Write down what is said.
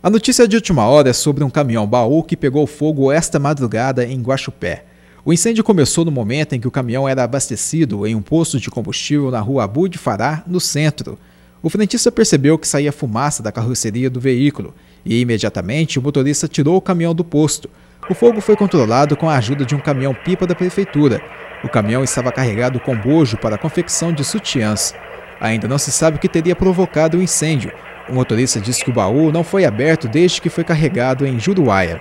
A notícia de última hora é sobre um caminhão baú que pegou fogo esta madrugada em Guaxupé. O incêndio começou no momento em que o caminhão era abastecido em um posto de combustível na rua Abu de Fará, no centro. O frentista percebeu que saía fumaça da carroceria do veículo e, imediatamente, o motorista tirou o caminhão do posto. O fogo foi controlado com a ajuda de um caminhão-pipa da prefeitura. O caminhão estava carregado com bojo para a confecção de sutiãs. Ainda não se sabe o que teria provocado o incêndio, o motorista disse que o baú não foi aberto desde que foi carregado em Juruáia.